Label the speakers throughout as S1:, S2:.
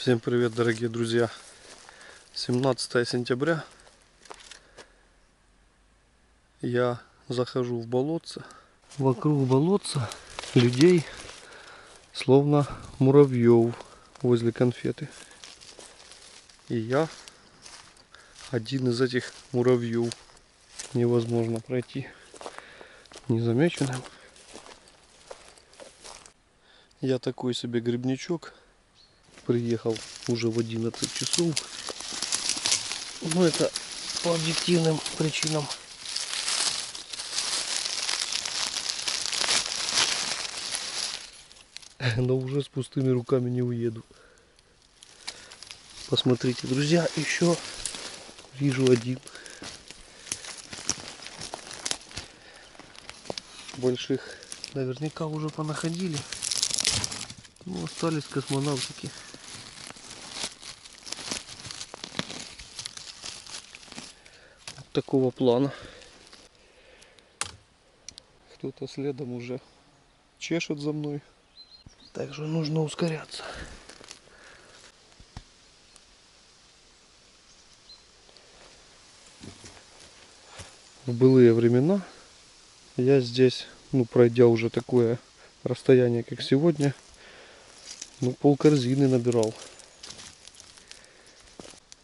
S1: Всем привет, дорогие друзья! 17 сентября. Я захожу в болотце. Вокруг болотца людей словно муравьев возле конфеты. И я один из этих муравьев. Невозможно пройти незамеченным. Я такой себе грибничок приехал уже в 11 часов. Но это по объективным причинам. Но уже с пустыми руками не уеду. Посмотрите, друзья, еще вижу один. Больших наверняка уже понаходили. Ну, остались космонавтики. Такого плана. Кто-то следом уже чешет за мной. Так что нужно ускоряться. В былые времена я здесь, ну пройдя уже такое расстояние, как сегодня, ну, пол корзины набирал.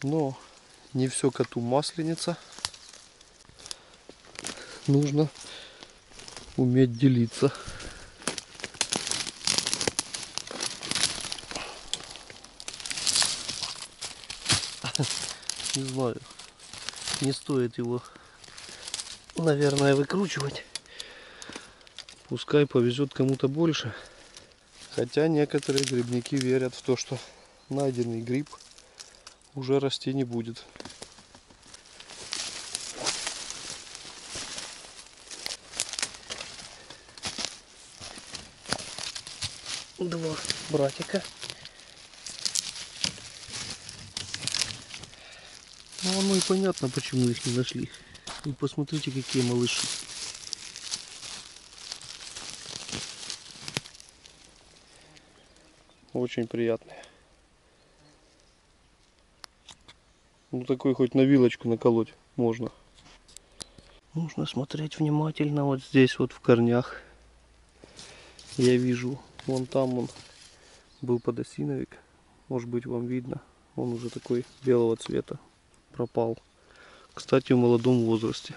S1: Но не все коту масленица. Нужно уметь делиться. Не знаю. Не стоит его, наверное, выкручивать. Пускай повезет кому-то больше. Хотя некоторые грибники верят в то, что найденный гриб уже расти не будет. Два братика. Ну, оно и понятно, почему их не нашли. И посмотрите, какие малыши. Очень приятные. Ну такой хоть на вилочку наколоть можно. Нужно смотреть внимательно вот здесь вот в корнях. Я вижу, вон там он был подосиновик. Может быть вам видно. Он уже такой белого цвета пропал. Кстати, в молодом возрасте.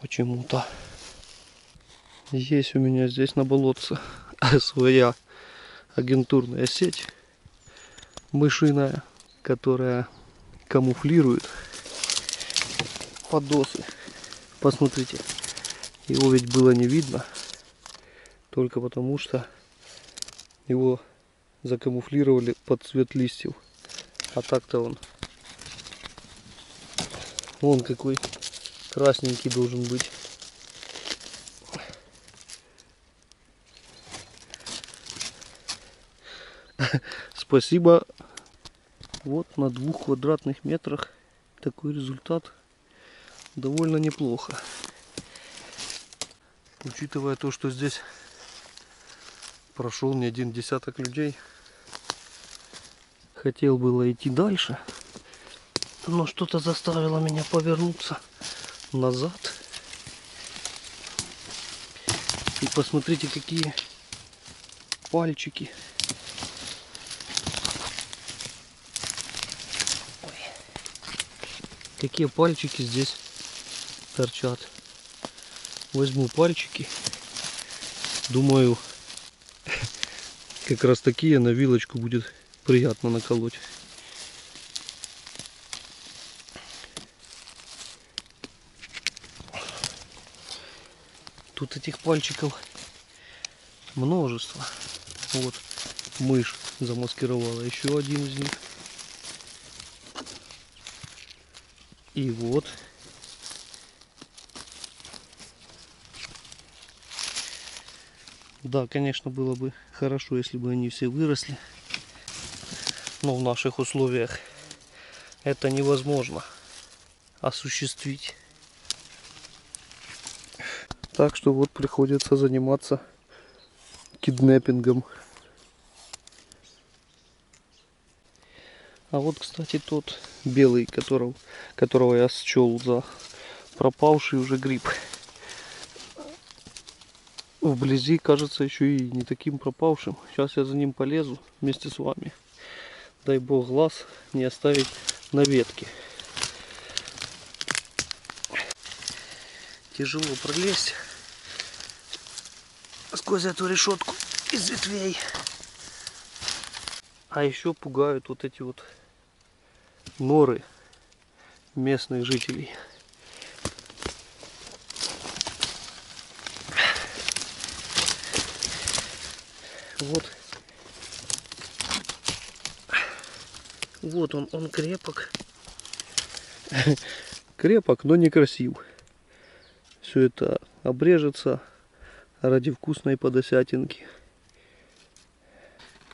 S1: Почему-то. Есть у меня здесь на болотце своя агентурная сеть мышиная, которая камуфлирует подосы. Посмотрите, его ведь было не видно, только потому что его закамуфлировали под цвет листьев. А так-то он, вон какой красненький должен быть. Спасибо. Вот на двух квадратных метрах такой результат довольно неплохо. Учитывая то, что здесь прошел не один десяток людей. Хотел было идти дальше, но что-то заставило меня повернуться назад. И посмотрите, какие пальчики. какие пальчики здесь торчат. Возьму пальчики. Думаю, как раз такие на вилочку будет приятно наколоть. Тут этих пальчиков множество. Вот мышь замаскировала еще один из них. И вот. Да, конечно, было бы хорошо, если бы они все выросли. Но в наших условиях это невозможно осуществить. Так что вот приходится заниматься киднеппингом. А вот, кстати, тот белый, которого, которого я счел за пропавший уже гриб. Вблизи кажется еще и не таким пропавшим. Сейчас я за ним полезу вместе с вами. Дай бог глаз не оставить на ветке. Тяжело пролезть сквозь эту решетку из ветвей. А еще пугают вот эти вот норы местных жителей. Вот. Вот он, он крепок. крепок, но некрасив. Все это обрежется ради вкусной подосятинки.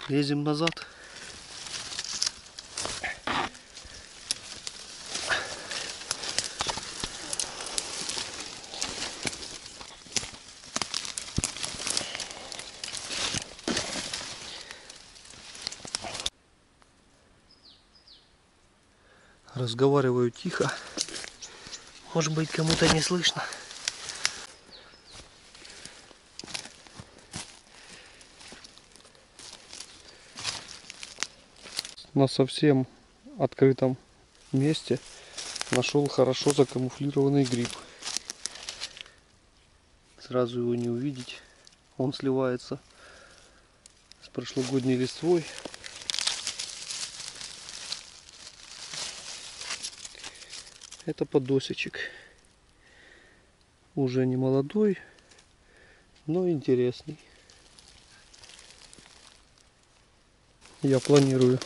S1: Лезем назад. Разговариваю тихо. Может быть кому-то не слышно. на совсем открытом месте нашел хорошо закамуфлированный гриб. Сразу его не увидеть. Он сливается с прошлогодней листвой. Это подосечек. Уже не молодой, но интересный. Я планирую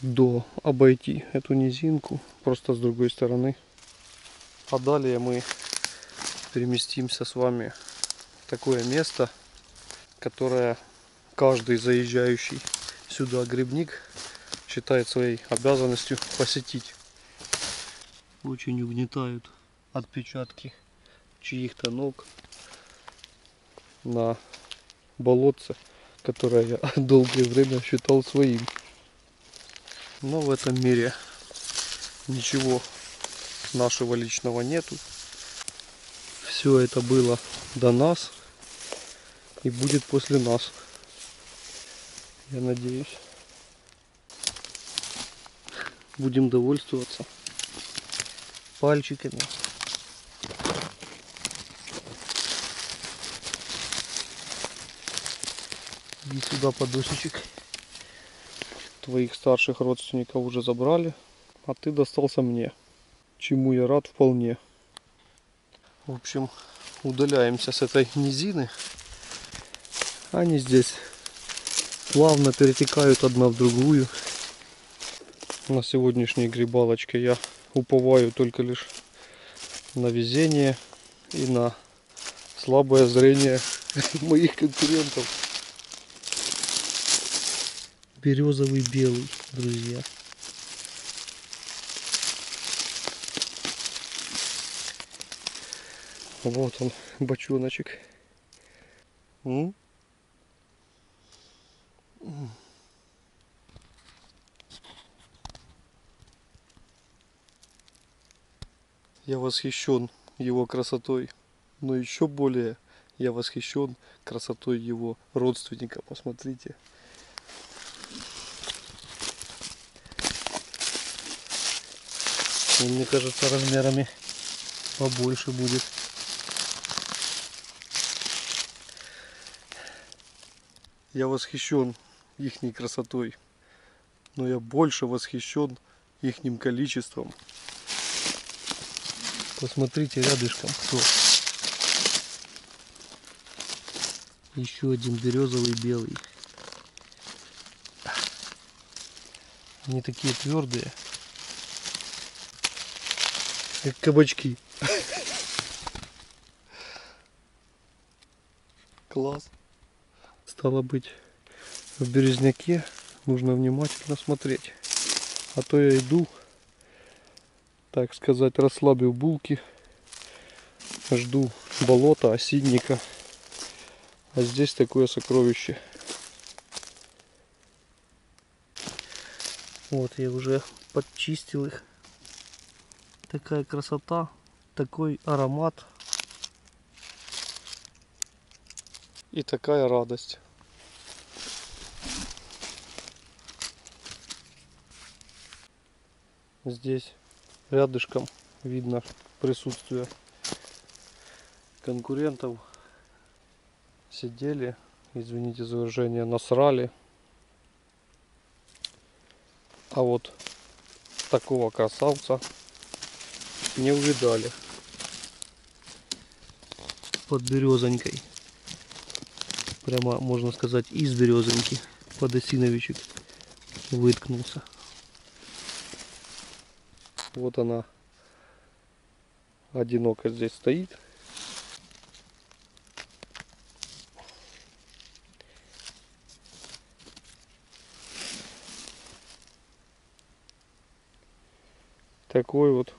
S1: до обойти эту низинку просто с другой стороны. А далее мы переместимся с вами в такое место, которое каждый заезжающий сюда грибник считает своей обязанностью посетить. Очень угнетают отпечатки чьих-то ног на болотце, которое я долгое время считал своим. Но в этом мире ничего нашего личного нету. Все это было до нас и будет после нас. Я надеюсь. Будем довольствоваться пальчиками. Иди сюда подосичек твоих старших родственников уже забрали, а ты достался мне, чему я рад вполне. В общем, удаляемся с этой низины. Они здесь плавно перетекают одна в другую. На сегодняшней грибалочке я уповаю только лишь на везение и на слабое зрение моих конкурентов березовый белый, друзья. Вот он, бочоночек. М? Я восхищен его красотой, но еще более я восхищен красотой его родственника. Посмотрите. Он, мне кажется, размерами побольше будет. Я восхищен ихней красотой, но я больше восхищен ихним количеством. Посмотрите рядышком кто. Еще один березовый белый. Они такие твердые как кабачки. Класс. Стало быть, в березняке нужно внимательно смотреть. А то я иду, так сказать, расслабив булки, жду болота, осинника. А здесь такое сокровище. Вот я уже подчистил их. Такая красота, такой аромат. И такая радость. Здесь рядышком видно присутствие конкурентов. Сидели, извините за выражение, насрали. А вот такого красавца не увидали под березонькой. Прямо, можно сказать, из березоньки подосиновичек выткнулся. Вот она одиноко здесь стоит. Такой вот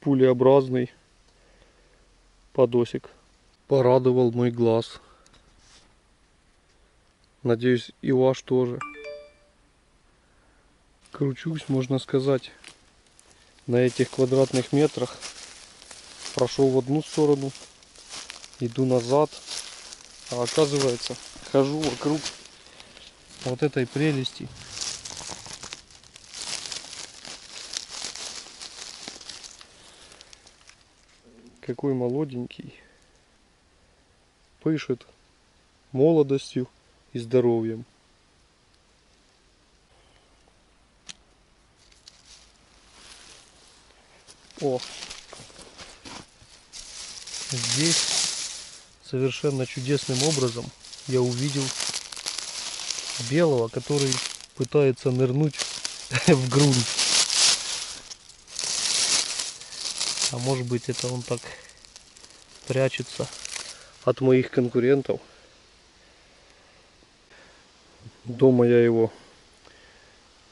S1: пулеобразный подосик. Порадовал мой глаз. Надеюсь и ваш тоже. Кручусь, можно сказать, на этих квадратных метрах. Прошел в одну сторону, иду назад, а оказывается хожу вокруг вот этой прелести. Какой молоденький. Пышет молодостью и здоровьем. О! Здесь совершенно чудесным образом я увидел белого, который пытается нырнуть в грунт. А может быть это он так прячется от моих конкурентов. Дома я его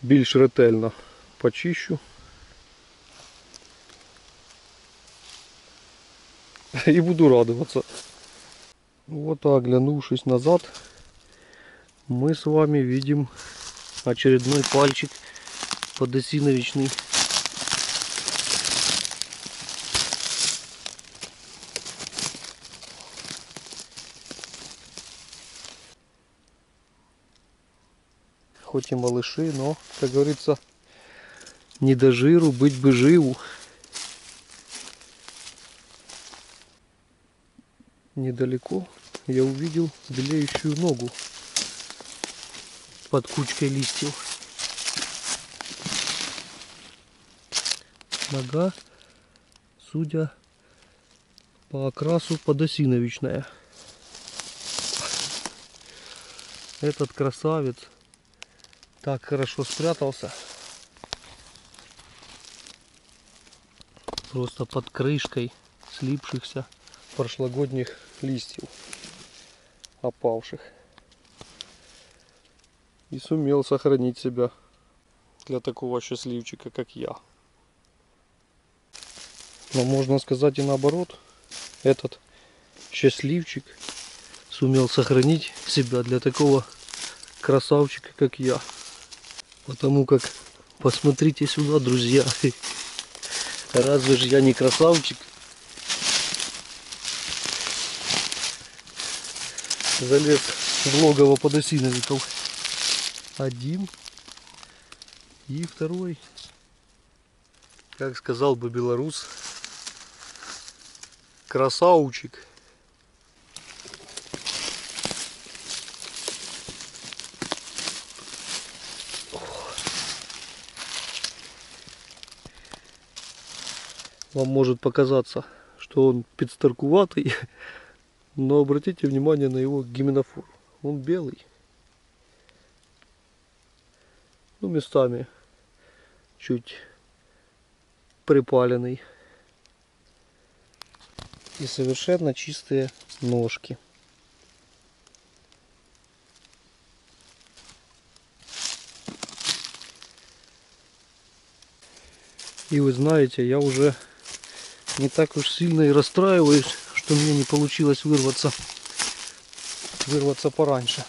S1: більш ретельно почищу. И буду радоваться. Вот оглянувшись назад, мы с вами видим очередной пальчик подосиновичный. Хоть и малыши, но, как говорится, не до жиру, быть бы живу. Недалеко я увидел белеющую ногу под кучкой листьев. Нога, судя по окрасу, подосиновичная. Этот красавец так хорошо спрятался. Просто под крышкой слипшихся прошлогодних листьев опавших. И сумел сохранить себя для такого счастливчика, как я. Но можно сказать и наоборот. Этот счастливчик сумел сохранить себя для такого красавчика, как я. Потому как, посмотрите сюда, друзья, разве же я не красавчик? Залез в логово подосиновиков. Один и второй. Как сказал бы белорус, красавчик. вам может показаться, что он подстаркуватый, но обратите внимание на его гименофор. Он белый. Ну, местами чуть припаленный. И совершенно чистые ножки. И вы знаете, я уже не так уж сильно и расстраиваюсь, что мне не получилось вырваться, вырваться пораньше.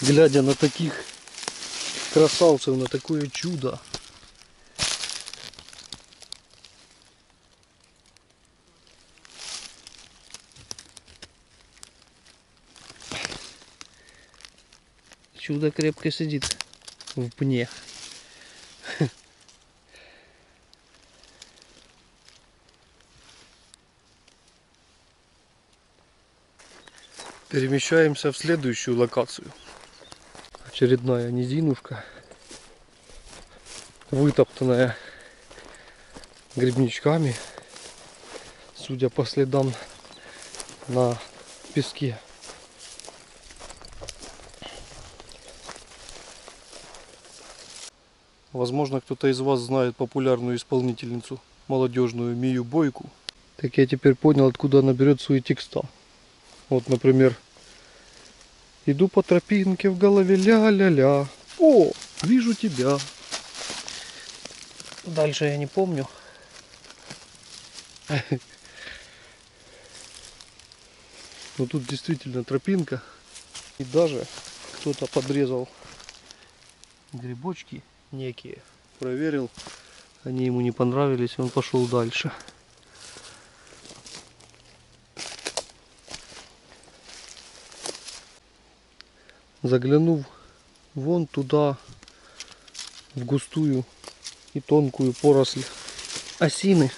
S1: Глядя на таких красавцев на такое чудо. Чудо крепко сидит в пне. Перемещаемся в следующую локацию. Очередная низинушка, вытоптанная грибничками, судя по следам на песке. Возможно, кто-то из вас знает популярную исполнительницу, молодежную Мию Бойку. Так я теперь понял, откуда она берет свои текста. Вот, например, иду по тропинке в голове ля-ля-ля. О, вижу тебя. Дальше я не помню. Но тут действительно тропинка. И даже кто-то подрезал грибочки некие. Проверил. Они ему не понравились, он пошел дальше. Заглянув вон туда, в густую и тонкую поросль осины,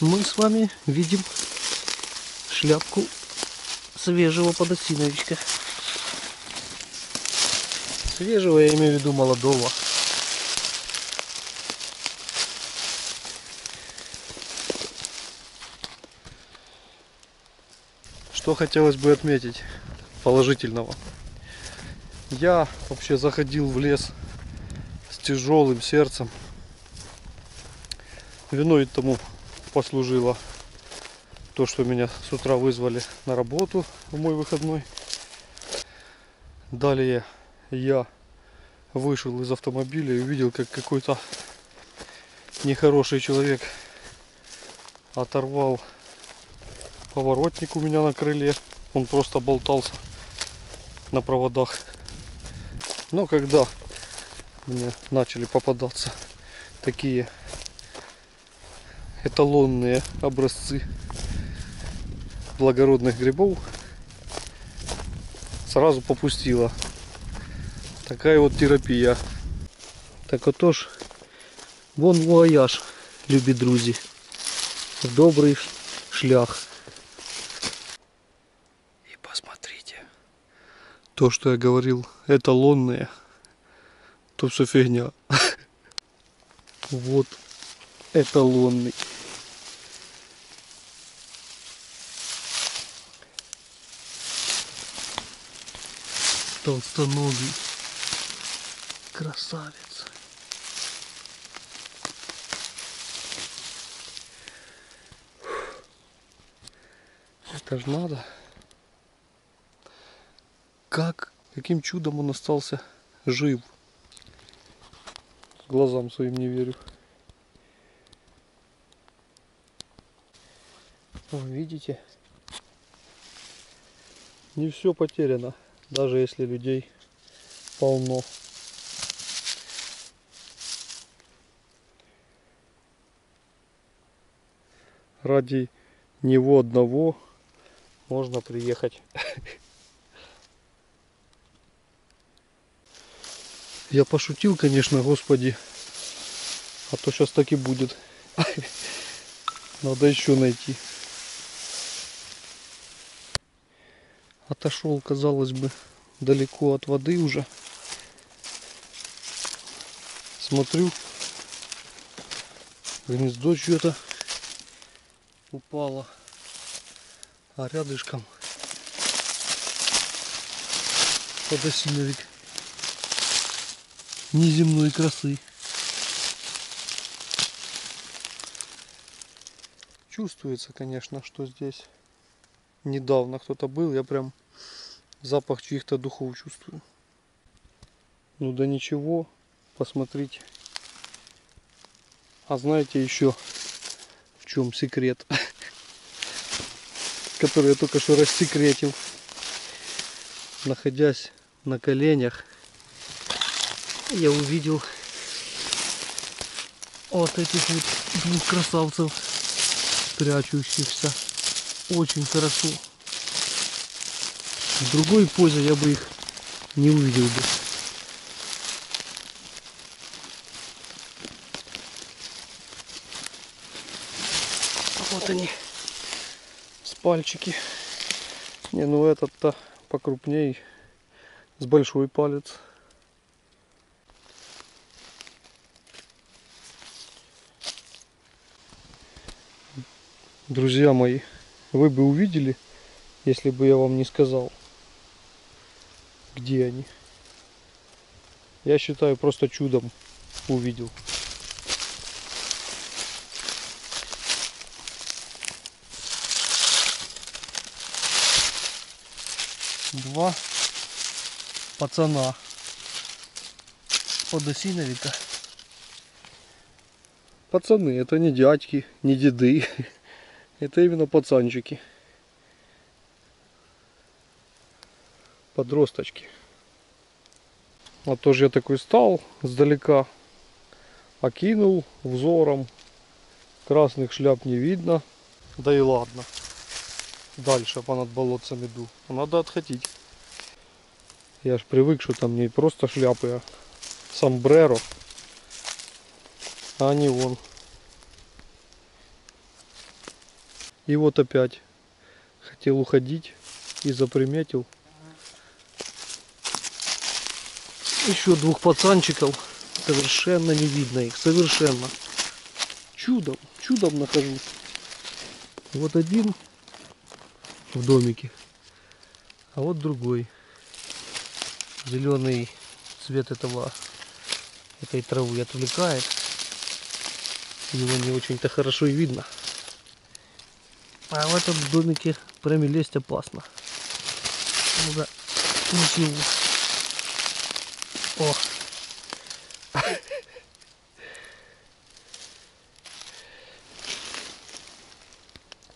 S1: мы с вами видим шляпку свежего подосиновичка. Свежего я имею в виду молодого. Что хотелось бы отметить положительного. Я вообще заходил в лес с тяжелым сердцем. Виной тому послужило то, что меня с утра вызвали на работу в мой выходной. Далее я вышел из автомобиля и увидел, как какой-то нехороший человек оторвал поворотник у меня на крыле. Он просто болтался на проводах. Но когда мне начали попадаться такие эталонные образцы благородных грибов, сразу попустила. Такая вот терапия. Так отож, вон вояж, любі друзі. Добрий шлях. И посмотрите. То, что я говорил, эталонные, то все фигня. Вот эталонный. Толстоногий. Красавец. Это ж надо. Как, каким чудом он остался жив? Глазам своим не верю. О, видите? Не все потеряно, даже если людей полно. Ради него одного можно приехать. Я пошутил, конечно, господи. А то сейчас так и будет. Надо еще найти. Отошел, казалось бы, далеко от воды уже. Смотрю, гнездо что-то упало. А рядышком подосиновик неземной красы. Чувствуется, конечно, что здесь недавно кто-то был. Я прям запах чьих-то духов чувствую. Ну да ничего, посмотрите. А знаете еще в чем секрет? Который я только что рассекретил. Находясь на коленях я увидел вот этих вот двух красавцев, прячущихся. Очень хорошо. В другой позе я бы их не увидел бы. Вот они, с пальчики. Не, ну этот-то покрупней, с большой палец. Друзья мои, вы бы увидели, если бы я вам не сказал, где они. Я считаю, просто чудом увидел. Два пацана подосиновика. Пацаны, это не дядьки, не деды. Это именно пацанчики. Подросточки. Вот тоже я такой стал сдалека. Окинул взором. Красных шляп не видно. Да и ладно. Дальше по над болотцем иду. Надо отходить. Я ж привык, что там не просто шляпы, а сомбреро. А они вон И вот опять хотел уходить и заприметил еще двух пацанчиков. Совершенно не видно их, совершенно. Чудом, чудом нахожу. Вот один в домике, а вот другой. Зеленый цвет этого этой травы отвлекает. Его не очень-то хорошо и видно. А в этом домике прямо лезть опасно. Да, ничего. О.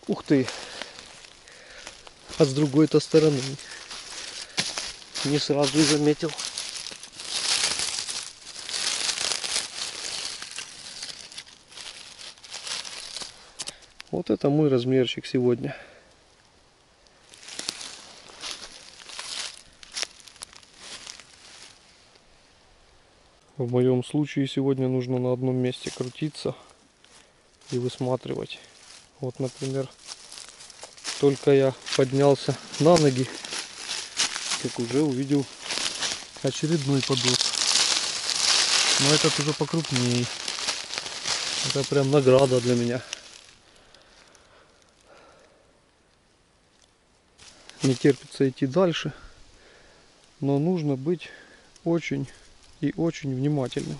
S1: Ух ты. А с другой-то стороны. Не сразу заметил. Вот это мой размерчик сегодня. В моем случае сегодня нужно на одном месте крутиться и высматривать. Вот, например, только я поднялся на ноги, как уже увидел очередной подос. Но этот уже покрупнее. Это прям награда для меня. Не терпится идти дальше. Но нужно быть очень и очень внимательным.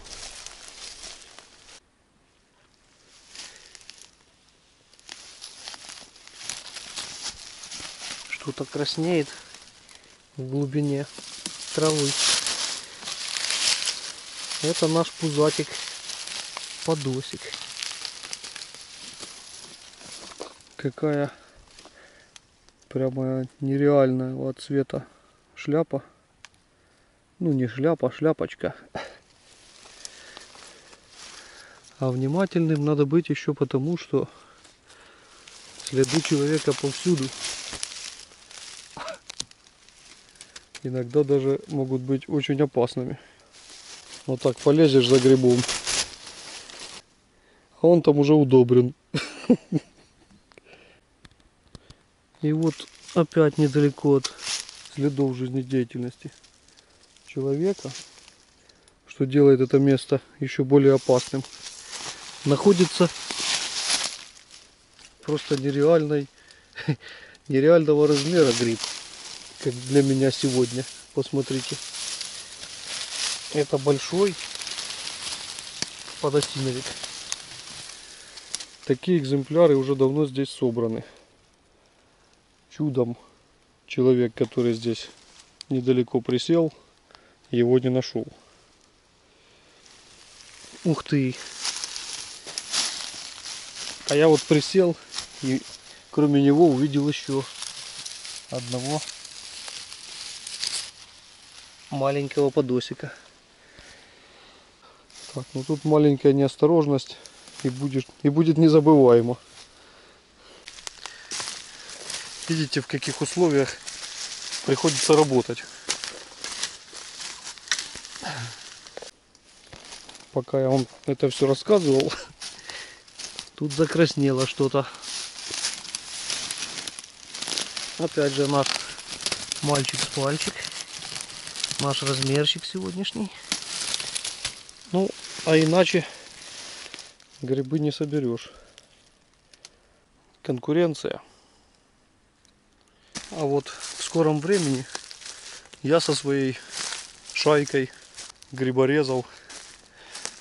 S1: Что-то краснеет в глубине травы. Это наш пузатик подосик. Какая прямо нереального цвета шляпа. Ну не шляпа, а шляпочка. А внимательным надо быть еще потому, что следы человека повсюду. Иногда даже могут быть очень опасными. Вот так полезешь за грибом, а он там уже удобрен. И вот опять недалеко от следов жизнедеятельности человека, что делает это место еще более опасным, находится просто нереальной, нереального размера гриб, как для меня сегодня. Посмотрите. Это большой подосиновик. Такие экземпляры уже давно здесь собраны чудом человек, который здесь недалеко присел, его не нашел. Ух ты! А я вот присел и кроме него увидел еще одного маленького подосика. Так, ну тут маленькая неосторожность и будет, и будет незабываемо. Видите, в каких условиях приходится работать. Пока я вам это все рассказывал, тут закраснело что-то. Опять же наш мальчик с пальчик. Наш размерчик сегодняшний. Ну, а иначе грибы не соберешь. Конкуренция. А вот в скором времени я со своей шайкой гриборезов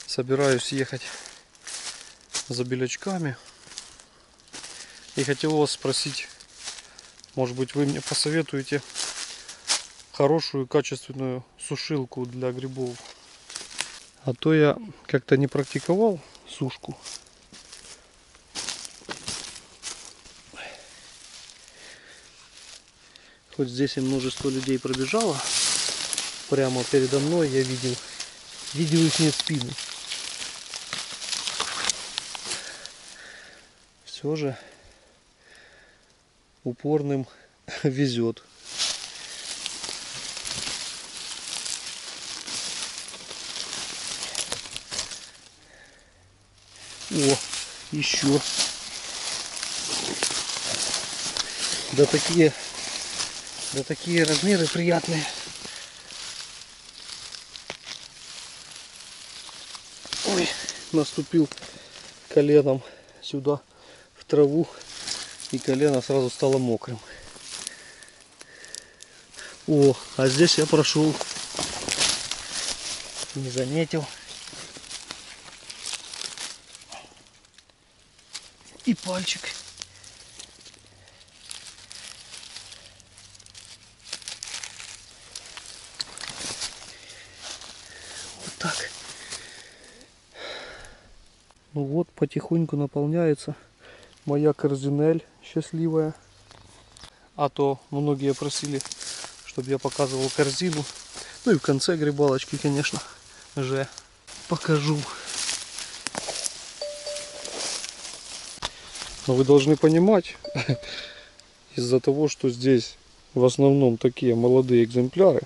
S1: собираюсь ехать за белячками. И хотел вас спросить, может быть вы мне посоветуете хорошую качественную сушилку для грибов. А то я как-то не практиковал сушку. Хоть здесь и множество людей пробежало, прямо передо мной я видел, видел их спины. Все же упорным везет. О, еще. Да такие, да такие размеры приятные. Ой, наступил коленом сюда в траву и колено сразу стало мокрым. О, а здесь я прошел, не заметил. и пальчик. Вот так. Ну вот, потихоньку наполняется моя корзинель счастливая. А то многие просили, чтобы я показывал корзину. Ну и в конце грибалочки, конечно же, покажу. Но вы должны понимать, из-за того, что здесь в основном такие молодые экземпляры,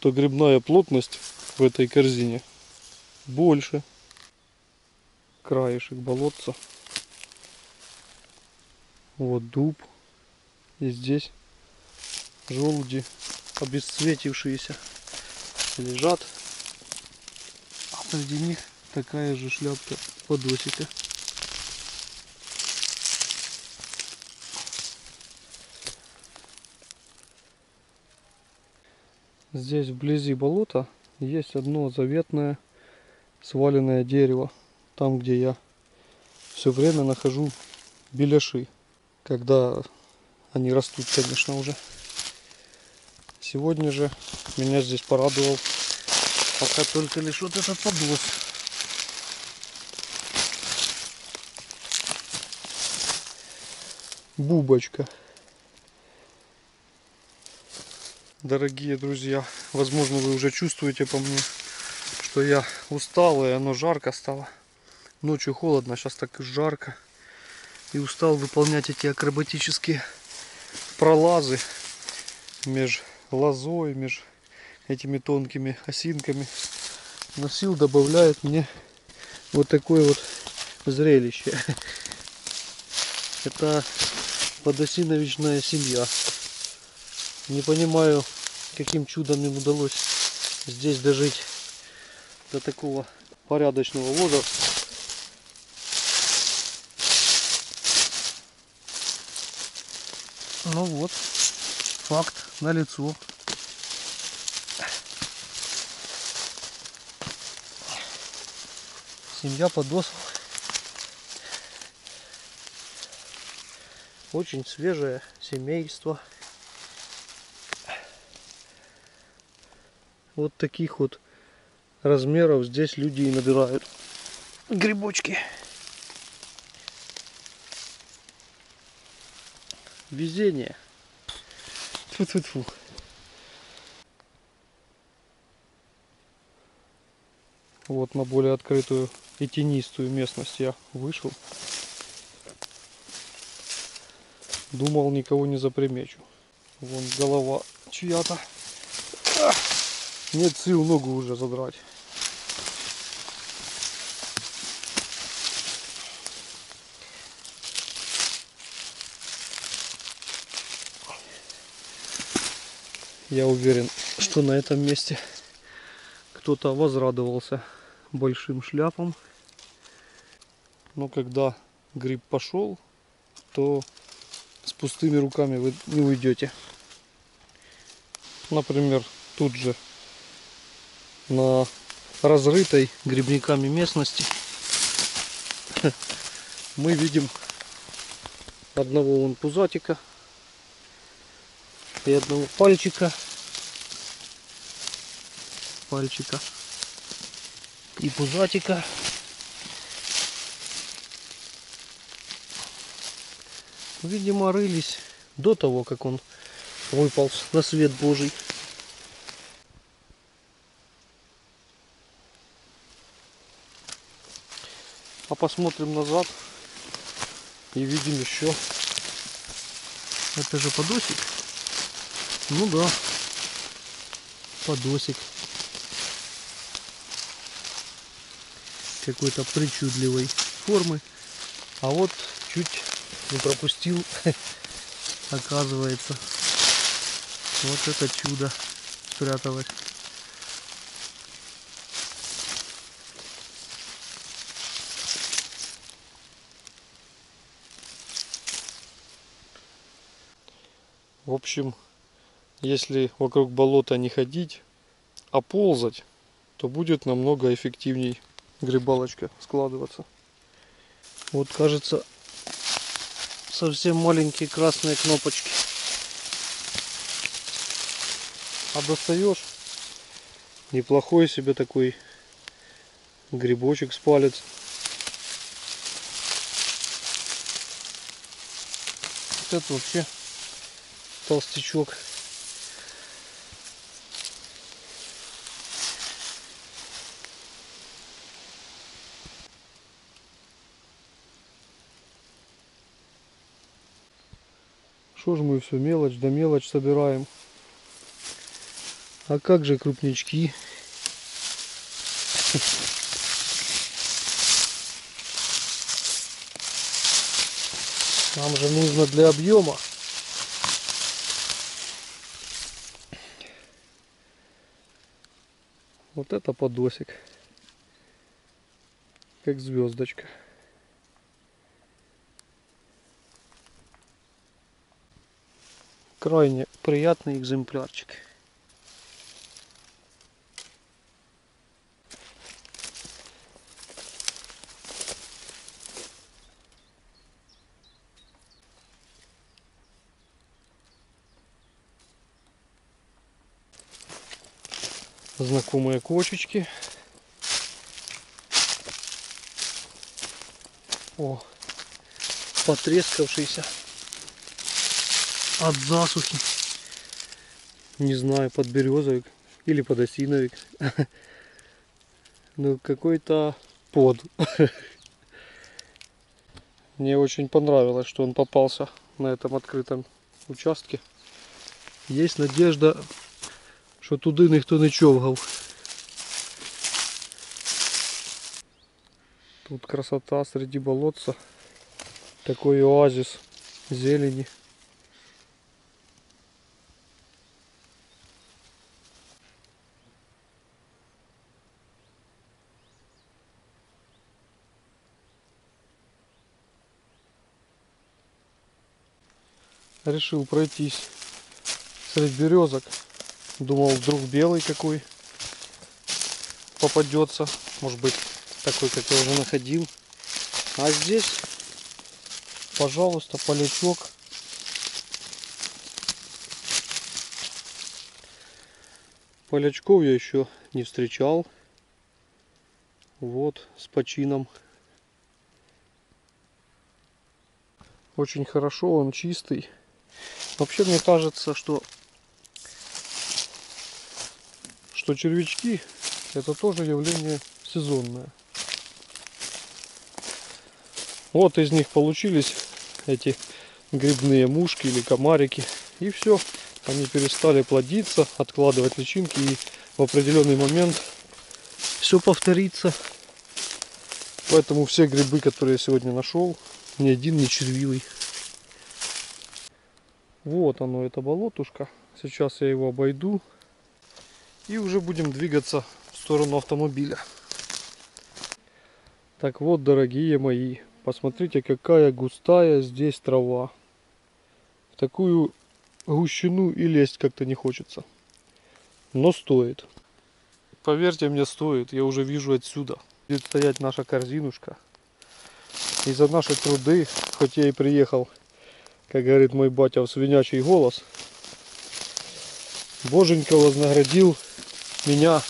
S1: то грибная плотность в этой корзине больше. Краешек болотца. Вот дуб. И здесь желуди обесцветившиеся лежат. А среди них такая же шляпка подосика. Здесь вблизи болота есть одно заветное сваленное дерево. Там, где я все время нахожу беляши. Когда они растут, конечно, уже. Сегодня же меня здесь порадовал пока только лишь вот этот подвоз. Бубочка. Дорогие друзья, возможно вы уже чувствуете по мне, что я устал и оно жарко стало. Ночью холодно, сейчас так жарко. И устал выполнять эти акробатические пролазы между лозой, между этими тонкими осинками. Но сил добавляет мне вот такое вот зрелище. Это подосиновичная семья. Не понимаю, каким чудом им удалось здесь дожить до такого порядочного возраста. Ну вот, факт на лицо. Семья подосла. Очень свежее семейство. Вот таких вот размеров здесь люди и набирают грибочки. Везение. Тьфу -тьфу -тьфу. Вот на более открытую и тенистую местность я вышел. Думал, никого не запримечу. Вон голова чья-то. Нет сил ногу уже задрать. Я уверен, что на этом месте кто-то возрадовался большим шляпам. Но когда гриб пошел, то с пустыми руками вы не уйдете. Например, тут же на разрытой грибниками местности мы видим одного вон пузатика и одного пальчика. Пальчика. И пузатика. Видимо рылись до того как он выполз на свет божий. А посмотрим назад и видим еще. Это же подосик ну да. Подосик. Какой-то причудливой формы. А вот чуть не пропустил оказывается. Вот это чудо спряталось. В общем, если вокруг болота не ходить, а ползать, то будет намного эффективней грибалочка складываться. Вот кажется, совсем маленькие красные кнопочки. А достаешь неплохой себе такой грибочек с палец. Вот это вообще толстячок. Что ж мы все мелочь да мелочь собираем. А как же крупнички? Нам же нужно для объема. Вот это подосик. Как звездочка. Крайне приятный экземплярчик. знакомые кочечки. О, потрескавшийся от засухи. Не знаю, под березовик или под осиновик. Ну, какой-то под. Мне очень понравилось, что он попался на этом открытом участке. Есть надежда, що туди ніхто не човгав. Тут красота среди болотца. Такой оазис зелени. Решил пройтись среди березок. Думал, вдруг белый какой попадется. Может быть, такой, как я уже находил. А здесь, пожалуйста, полячок. Полячков я еще не встречал. Вот, с почином. Очень хорошо, он чистый. Вообще мне кажется, что что червячки это тоже явление сезонная. Вот из них получились эти грибные мушки или комарики. И все, они перестали плодиться, откладывать личинки и в определенный момент все повторится. Поэтому все грибы, которые я сегодня нашел, ни один не червивый. Вот оно, это болотушка. Сейчас я его обойду. И уже будем двигаться в сторону автомобиля. Так вот, дорогие мои, посмотрите, какая густая здесь трава. В такую гущину и лезть как-то не хочется. Но стоит. Поверьте мне, стоит. Я уже вижу отсюда. Будет стоять наша корзинушка. И за наши труды, хоть я и приехал, как говорит мой батя, в свинячий голос, Боженька вознаградил меня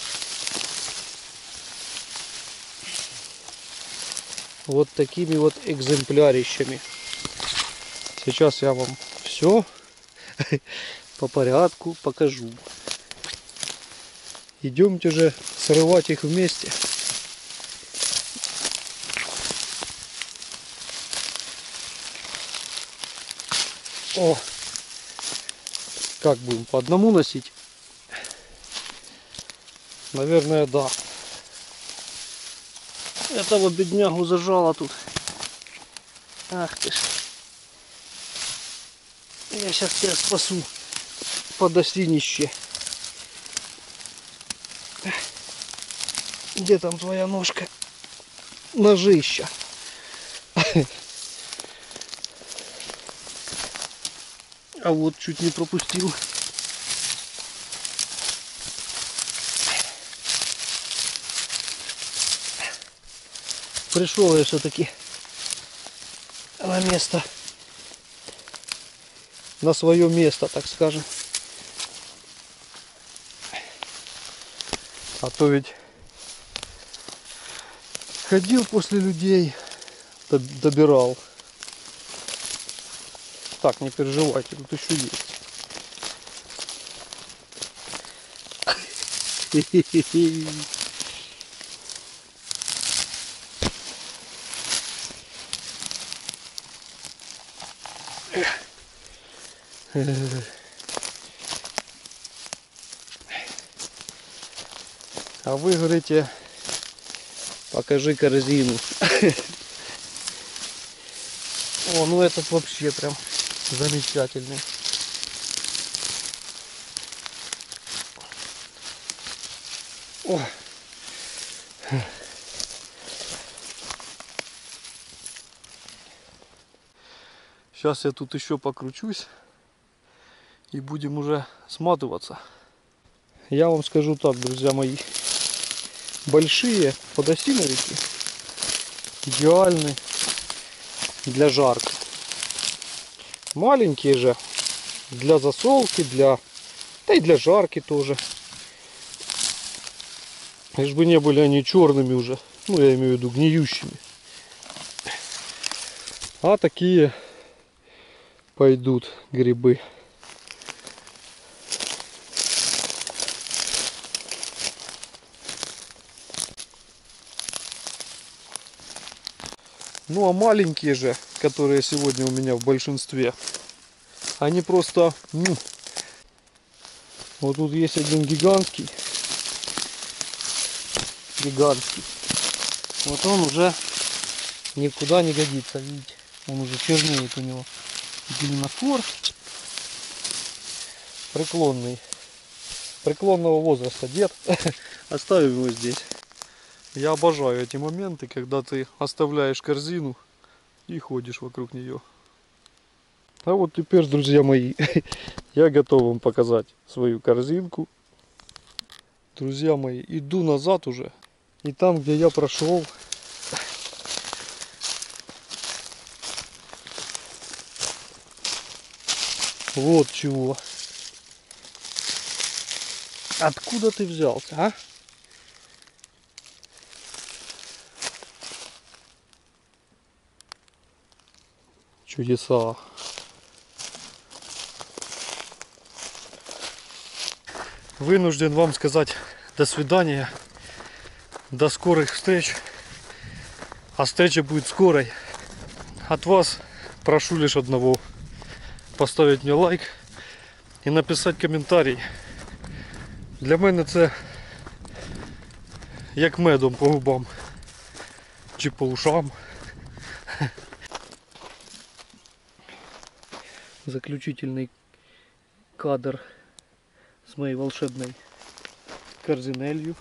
S1: вот такими вот экземплярищами. Сейчас я вам все по порядку покажу. Идемте же срывать их вместе. О! Как будем? По одному носить? Наверное, да. Этого беднягу зажало тут. Ах ты ж. Я сейчас тебя спасу. Подостинище. Где там твоя ножка? Ножища. А вот чуть не пропустил. Пришел я все-таки на место. На свое место, так скажем. А то ведь ходил после людей, доб- добирал. Так, не переживайте, тут еще есть. А вы говорите, покажи корзину. О, ну этот вообще прям замечательный. О. Сейчас я тут еще покручусь и будем уже сматываться. Я вам скажу так, друзья мои. Большие подосиновики идеальны для жарки. Маленькие же для засолки, для да и для жарки тоже. Лишь бы не были они черными уже. Ну, я имею в виду гниющими. А такие пойдут грибы. Ну а маленькие же, которые сегодня у меня в большинстве, они просто... ну, вот тут есть один гигантский. Гигантский. Вот он уже никуда не годится, видите. Он уже чернеет у него. Гельнофор. Преклонный. Преклонного возраста дед. Оставим его здесь. Я обожаю эти моменты, когда ты оставляешь корзину и ходишь вокруг нее. А вот теперь, друзья мои, я готов вам показать свою корзинку. Друзья мои, иду назад уже. И там, где я прошел, вот чего. Откуда ты взялся, а? Чудеса. Вынужден вам сказать до свидания.
S2: До скорых встреч. А встреча будет скорой. От вас прошу лишь одного. Поставить мне лайк і написати коментарій. Для мене це як медом по губам чи по ушам.
S1: Заключительный кадр с моей волшебной корзинелью.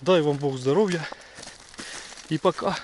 S2: Дай вам Бог здоров'я і пока.